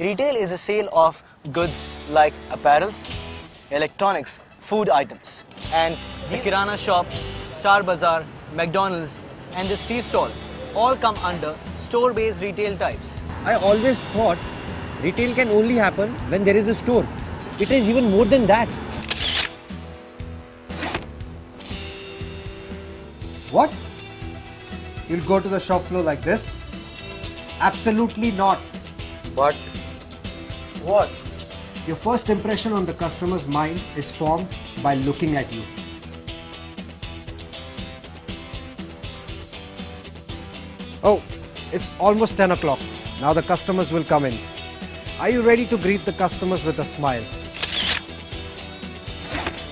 Retail is a sale of goods like apparels, electronics, food items. And the Kirana shop, Star Bazaar, McDonald's, and this tea stall all come under store-based retail types. I always thought retail can only happen when there is a store. It is even more than that. What? You'll go to the shop floor like this? Absolutely not. But what? Your first impression on the customer's mind is formed by looking at you. Oh, it's almost 10 o'clock. Now the customers will come in. Are you ready to greet the customers with a smile?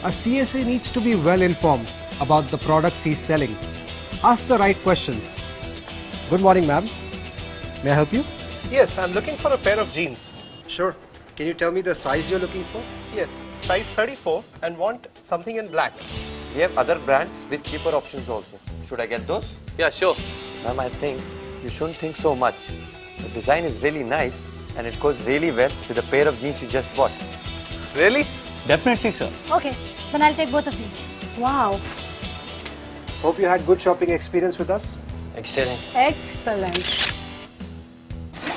A CSA needs to be well informed about the products he's selling. Ask the right questions. Good morning, ma'am. May I help you? Yes, I'm looking for a pair of jeans. Sure. Can you tell me the size you're looking for? Yes, size 34 and want something in black. We have other brands with cheaper options also. Should I get those? Yeah, sure. Ma'am, I think you shouldn't think so much. The design is really nice and it goes really well with the pair of jeans you just bought. Really? Definitely, sir. Okay, then I'll take both of these. Wow. Hope you had good shopping experience with us. Excellent. Excellent.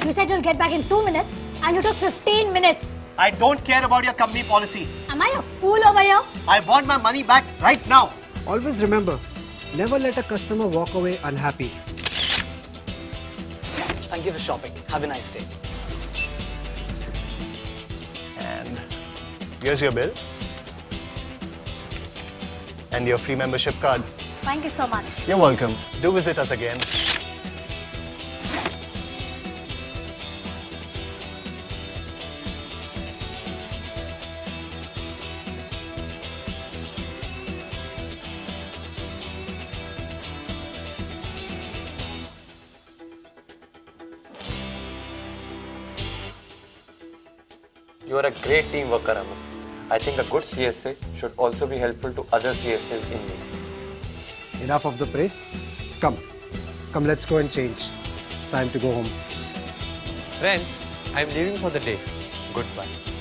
You said you'll get back in two minutes and you took 15 minutes. I don't care about your company policy. Am I a fool over here? I want my money back right now. Always remember, never let a customer walk away unhappy. Thank you for shopping. Have a nice day. And here's your bill. And your free membership card. Thank you so much. You're welcome. Do visit us again. You are a great team worker. I think a good CSA should also be helpful to other CSAs in need. Enough of the praise. Come, come, let's go and change. It's time to go home. Friends, I'm leaving for the day. Goodbye.